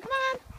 come on.